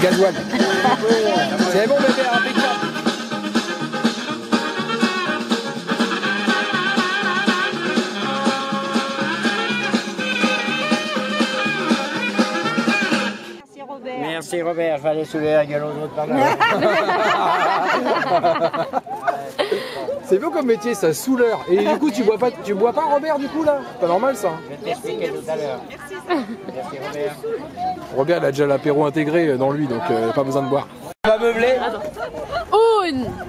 gasoil. C'est bon bébé, impeccable. Merci Robert. Merci Robert, je vais aller soulever la gueule aux autres par là. C'est beau comme métier, ça, souleur. Et du coup, tu bois pas, tu bois pas Robert du coup là? C'est pas normal ça. Je vais t'expliquer tout à l'heure. Merci Robert. Robert, il a déjà l'apéro intégré dans lui, donc euh, pas besoin de boire. Tu vas meubler? Un,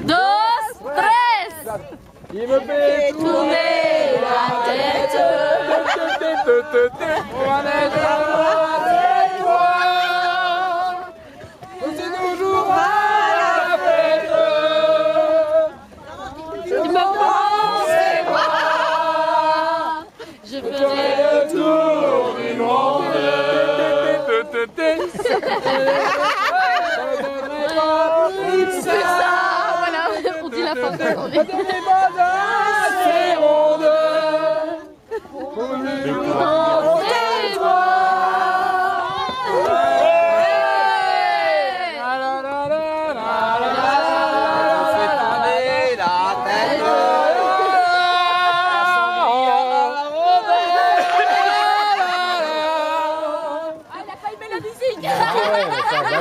dos, tres. Il me fait Tourner la tête. on dit la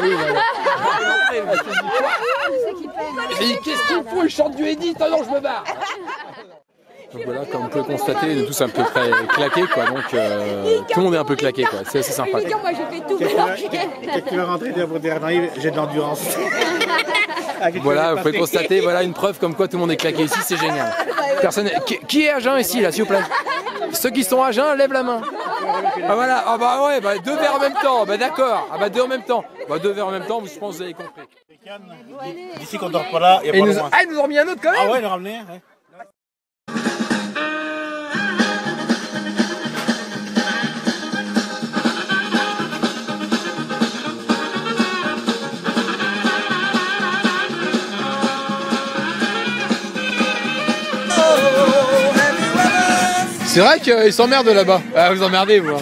fin. Attendez. Mais qu'est-ce qu'il faut Il chante du Edith, ah non, je me barre donc voilà, comme vous pouvez constater, on est tous à peu claqués, quoi. Donc euh, tout le monde est un peu claqué, quoi. C'est assez sympa. Moi je fais tout Quelqu'un va rentrer j'ai de l'endurance. Ah, Voilà, vous pouvez constater, voilà une preuve comme quoi tout le monde est claqué ici, c'est génial. Personne, qui, qui est à jeun ici, là, s'il vous plaît? Ceux qui sont à jeun, lève la main. Ah voilà, ah bah ouais, bah deux verres en même temps, bah d'accord. Ah bah deux en même temps. Bah deux verres en même temps, je pense que vous avez compris. D'ici qu'on dort pas là, il y a pas ils nous, loin. ah, ils nous ont remis un autre quand même Ah ouais, le ramener ouais. C'est vrai qu'ils s'emmerdent là-bas. Ah, vous emmerdez, vous. hein.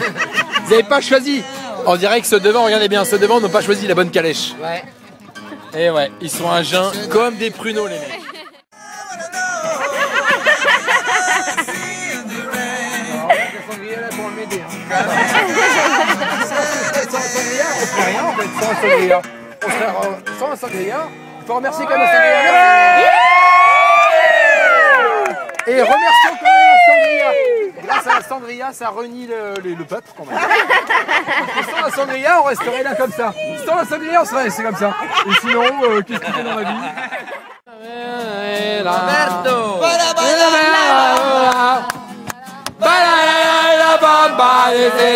Vous avez pas choisi. On dirait que ceux devant, regardez bien, ceux devant n'ont pas choisi la bonne calèche. Ouais. Et ouais, ils sont à jeun comme des pruneaux, les mecs. rien en fait, sans un sangria. On serait sans un sangria. Il faut remercier quand même un sangria. Merci. Et remercions quand même la sangria. Grâce à la sangria, ça renie le, le- le peuple quand même. Parce que sans la sangria, on resterait là comme ça. Sans la sangria, on serait resté comme ça. Et sinon, euh, qu'est-ce qu'il fait dans la vie? Roberto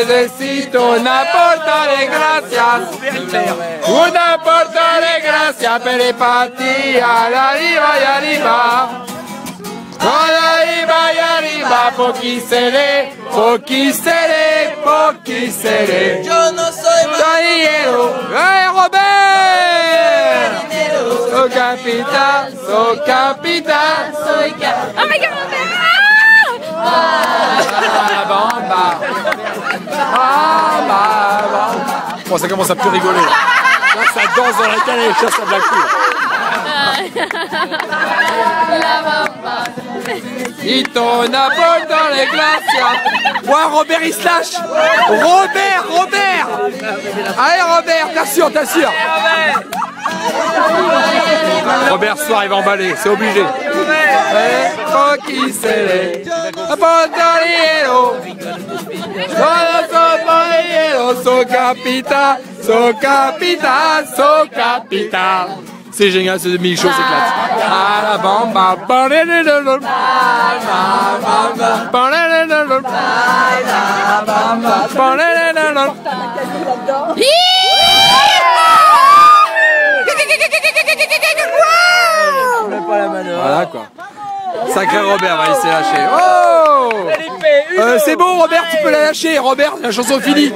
necesito una porta de gracias una porta de gracias per empatía la arriba y arriba seré pochi seré yo no soy marinero. ¡Eh, Robert! Soy capitán soy capitán. Soy capitán. Oh my god, bamba. Ah, bah, bah. Bon, ça commence à plus rigoler. Là, ça danse dans la calèche, ça, ça de la. Il tourne à vol dans les glaciers. Ouais, Robert, il se lâche. Robert, Robert. Allez, Robert, t'assures, t'assures. Robert, ce soir, il va emballer, c'est obligé. So portaliero So capita So capita So capita C'est génial, ce demi-show s'éclate. Voilà quoi. Sacré Robert, va laisser lâcher. Oh Euh, C'est bon Robert, tu peux la lâcher. Robert, la chanson finie.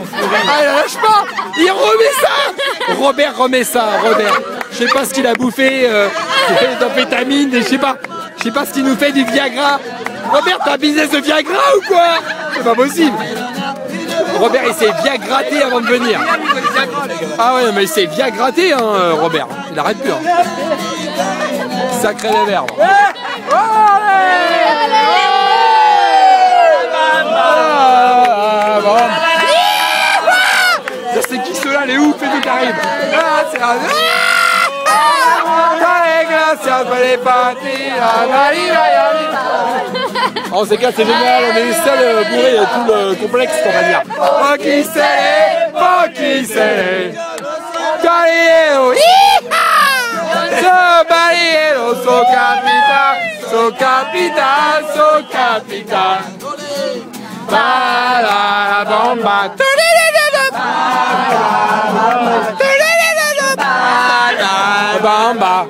Ah, la lâche pas. Il remet ça. Robert remet ça, Robert. Je sais pas ce qu'il a bouffé, euh, d'amphétamine, je sais pas. Je sais pas ce qu'il nous fait du Viagra. Robert, t'as un business de Viagra ou quoi? C'est pas possible. Robert, il s'est bien gratté avant de venir. Ah ouais, mais il s'est bien gratté, hein, Robert. Il arrête plus. Hein. Sacré les verbes. C'est qui ceux-là, les ouf et tout qui arrivent Ah, c'est la... Oh, c'est cas, c'est génial, on est les seuls bourrés de tout le complexe, on va dire. So capital, so capital, so capital. Ba la bomba. Bamba.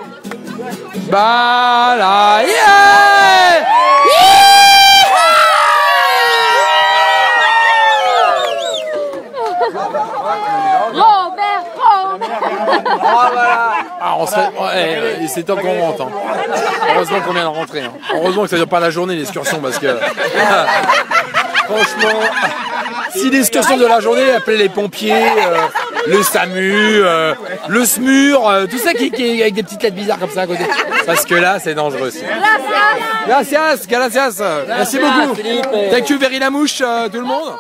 Bala, yeah! Robert, Robert. Ah, on serait... ouais, eh, c'est temps qu'on rentre. hein. Heureusement qu'on vient de rentrer. hein. Heureusement que ça dure pas la journée l'excursion parce que. Franchement, si l'excursion de la journée, appelez les pompiers, euh, le SAMU, euh, le SMUR, euh, tout ça qui, qui est avec des petites lettres bizarres comme ça à côté. Parce que là, c'est dangereux. aussi. Gracias, gracias. Merci beaucoup. Thank you very la mouche, euh, tout le monde.